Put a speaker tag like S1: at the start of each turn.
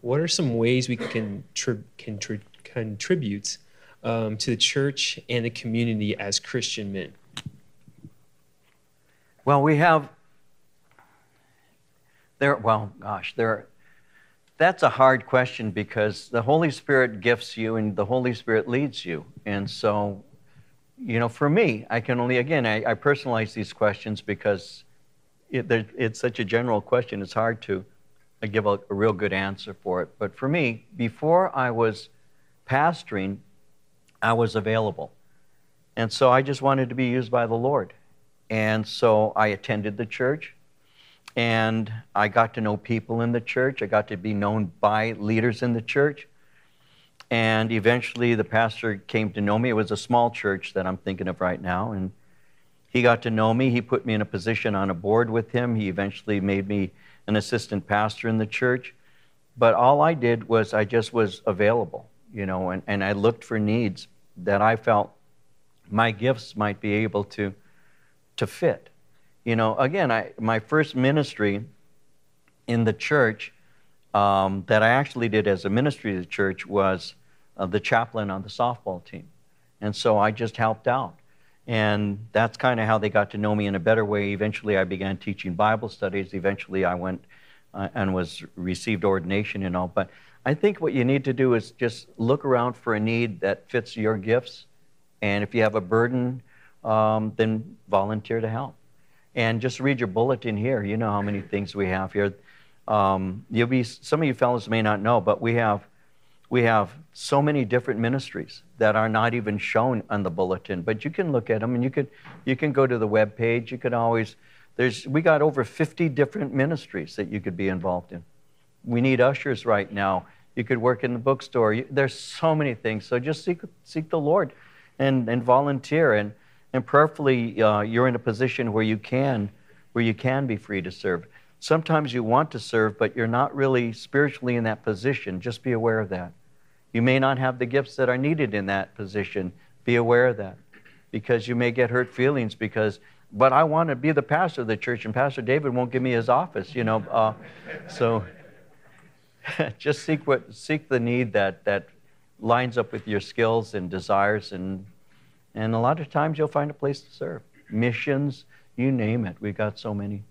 S1: what are some ways we can contri- contri- contribute um, to the church and the community as Christian men?
S2: Well, we have there. Well, gosh, there. That's a hard question because the Holy Spirit gifts you and the Holy Spirit leads you, and so, you know, for me, I can only again I, I personalize these questions because it, it's such a general question. It's hard to give a, a real good answer for it. But for me, before I was pastoring, I was available. And so I just wanted to be used by the Lord. And so I attended the church and I got to know people in the church. I got to be known by leaders in the church. And eventually the pastor came to know me. It was a small church that I'm thinking of right now. And he got to know me. He put me in a position on a board with him. He eventually made me an assistant pastor in the church. But all I did was I just was available, you know, and, and I looked for needs that I felt my gifts might be able to, to fit. You know, again, I, my first ministry in the church um, that I actually did as a ministry to the church was uh, the chaplain on the softball team. And so I just helped out. And that's kind of how they got to know me in a better way. Eventually, I began teaching Bible studies. Eventually, I went uh, and was received ordination and all. But I think what you need to do is just look around for a need that fits your gifts. And if you have a burden, um, then volunteer to help. And just read your bulletin here. You know how many things we have here. Um, you'll be, some of you fellows may not know, but we have, we have so many different ministries that are not even shown on the bulletin. But you can look at them and you, could, you can go to the web page. You can always, there's, we got over 50 different ministries that you could be involved in. We need ushers right now. You could work in the bookstore. There's so many things. So just seek, seek the Lord and, and volunteer. And, and prayerfully, uh, you're in a position where you can, where you can be free to serve. Sometimes you want to serve, but you're not really spiritually in that position. Just be aware of that. You may not have the gifts that are needed in that position. Be aware of that. Because you may get hurt feelings because, but I want to be the pastor of the church, and Pastor David won't give me his office, you know. Uh, so just seek what seek the need that that lines up with your skills and desires and and a lot of times you'll find a place to serve missions you name it we've got so many